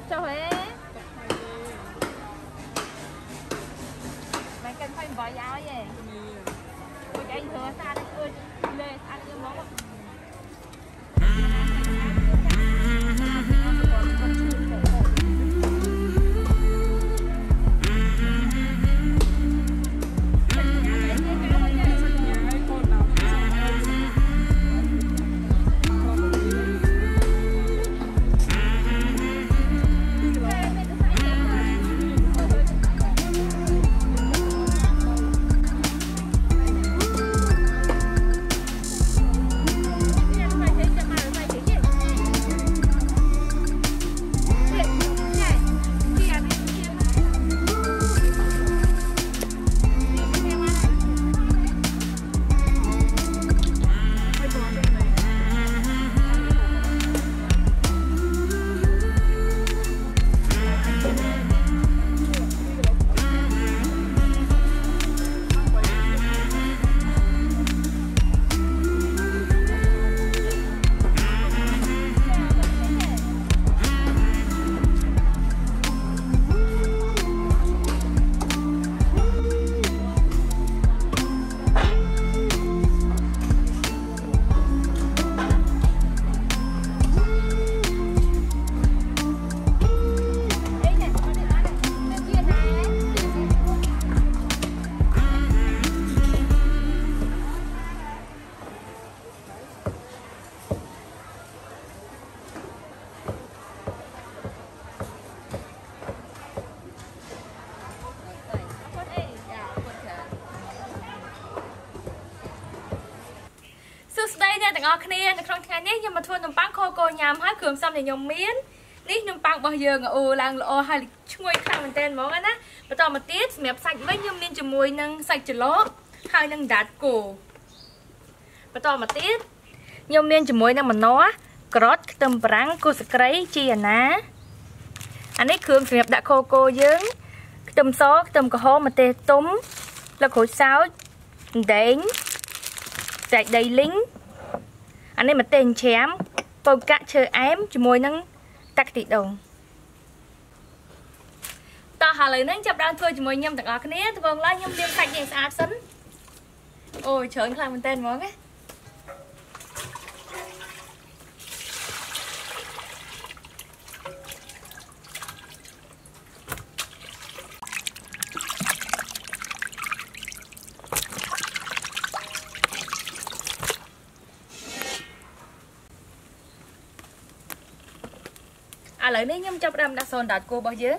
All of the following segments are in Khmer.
ត់ចុះហេមិនកិនផៃបើយកឲ្យហេពួកឯងធ្វើស្អាតអើយលេស្អាតយើងមកសួស្តីអ្នកទាំងអស់គ្នានៅក្នុងថ្ងៃនេះខ្ញុំមកធ្វើនំប៉័ងខកូញ៉ាំហើយគ្រឿងផ្សំដែលខ្ញុំមាននេះនំប៉័ងរបស់យើងអូឡើងល្អហើយឈ្ងុយខ្លាំងមែនទែនហ្មងណាបន្តមកទៀតសម្រាប់សាច់វិញខ្ញុំមានជាមួយនឹងសាច់ច្រឡកហើយនឹងដាតគោបន្តមកទៀតខ្ញុំមានជាមួយនឹងម្នាស់ក្រត់ខ្ទឹមបារាំងគល់ស្ក្រៃជីអាណាអានេះគ្រឿងសម្រាប់ដាក់ខកូយើងខ្ទឹមសខ្ទឹមក្រហមម្ទេសទុំលក្ខូចសោចដែងសាច់ដីលីង អានេះម្ទេសច្រាមពៅកាក់ឈើអែមជាមួយនឹងតាក់ទីដងតោះឥឡូវនេះចាប់ដើមធ្វើជាមួយខ្ញុំទាំងអស់គ្នាត្បូងឡើយខ្ញុំលាងសាច់យ៉ាងស្អាតសិនអូយច្រើនខ្លាំងមែនតើហ្មងណា ឥឡូវនេះខ្ញុំចាប់ផ្ដើមដាក់សូនដាតគោរបស់យើង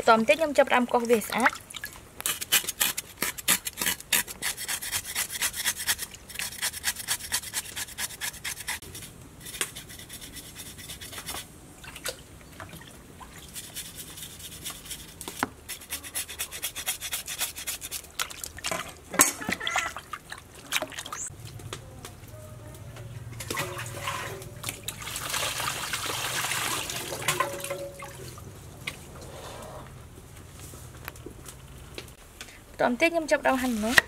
បន្តបន្តិចខ្ញុំចាប់ផ្ដើមកោសវាស្អាត តបន្តិចខ្ញុំចាប់ផ្ដើមហាន់ម្នាស់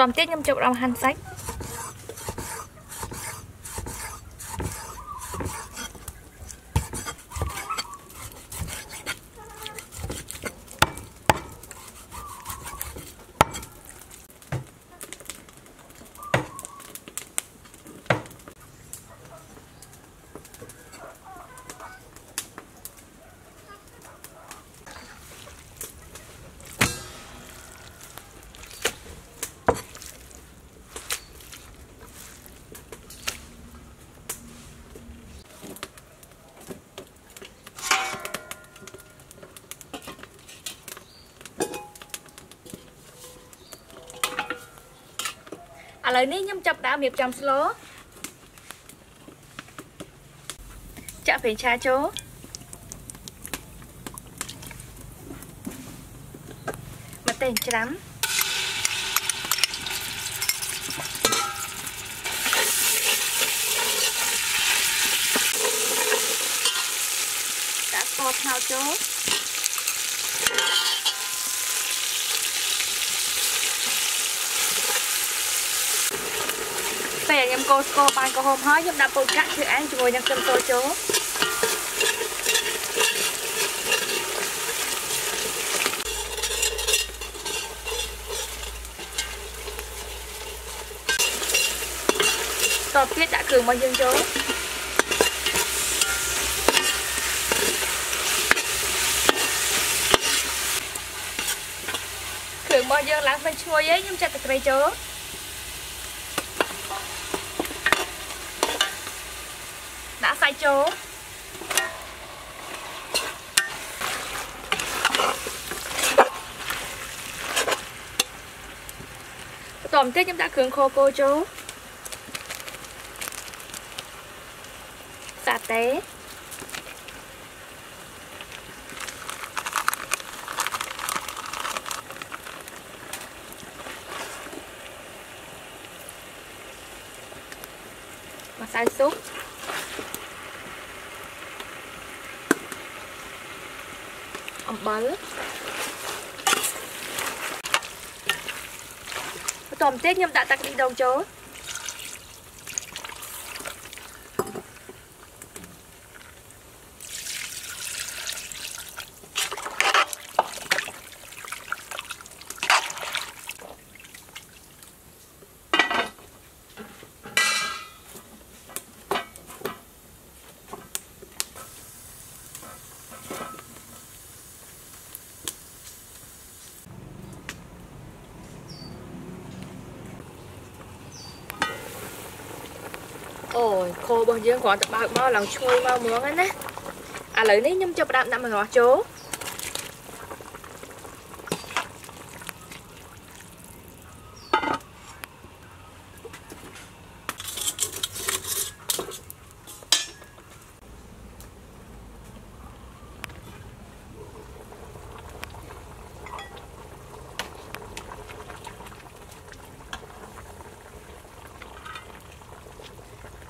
បន្ទាប់ទៀតខ្ញុំចាប់ផ្ដើមហាន់សាច់ ឥឡូវនេះខ្ញុំចាប់ផ្ដើមរៀបចំស្លចាក់ប្រេងឆាចូលម្ទេសច្រាំដាក់ស្ករត្នោតចូល ពេលខ្ញុំកូរស្ករបានក្រហមហើយខ្ញុំដាក់ពោតកាក់ជឿអែមជាមួយនឹងខ្ទឹមសចូលតទៀតដាក់គ្រឿងរបស់យើងចូលគ្រឿងរបស់យើងឡើងពេញឈ្ងុយហើយខ្ញុំចាក់ទឹកត្រីចូល ដាក់សាច់ចូលបន្តទៀតខ្ញុំដាក់គ្រឿងខគោចូលសាតេម្សៅស៊ុប អំបិលបន្តមកទៀតខ្ញុំដាក់ទឹកខ្ទិះដូងចូលអូយ ខោរបស់យើងគ្រាន់តែបើកមកឡើងឈ្ងុយមកហ្មងណាឥឡូវនេះខ្ញុំចាប់ផ្ដើមដាក់ម្នាស់ចូល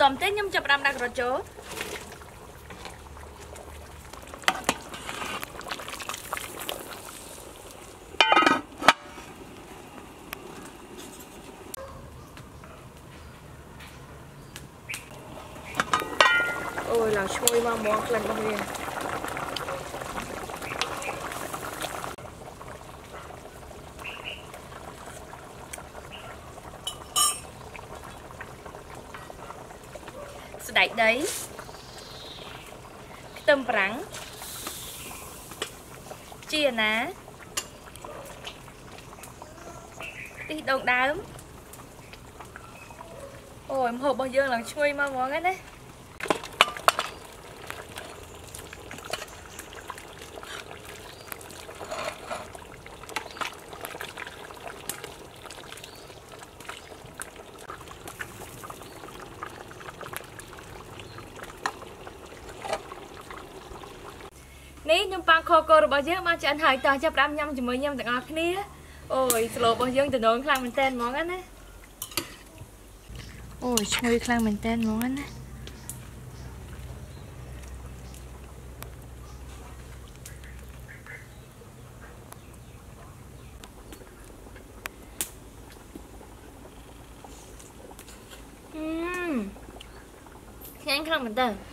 តមទេខ្ញុំចាប់ផ្ដើមដាក់ក្រូចចូលអូយឡើងឈ្ងុយមកហ្មងក្លិនរបស់វា ដែកដីខ្ទឹមប្រាំងជាណាខ្ទិះដូងដើមអូយម្ហូបរបស់យើងឡើងឈ្ងុយមកហ្មងហ្នឹងណា នេះខ្ញុំប៉ាខកោរបស់យើងបានឆ្អិនហើយតោះចាប់ផ្ដើមញ៉ាំជាមួយខ្ញុំទាំងអស់គ្នាអូយស្លូរបស់យើងតំណងខ្លាំងមែនតើហ្មងណាអូយឈ្ងុយខ្លាំងមែនតើហ្មងណាអឺឆ្ងាញ់ខ្លាំងមែនតើ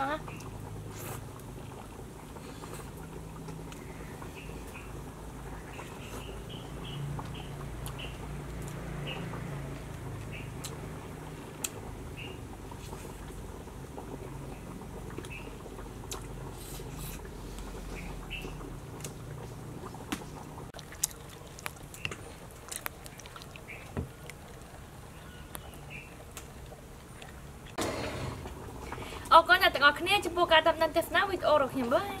អងខ្លាំងណាស់ អរគុណអ្នក ទាំងអស់គ្នាចំពោះការតាមដានទស្សនាវីដេអូរបស់ខ្ញុំបាយ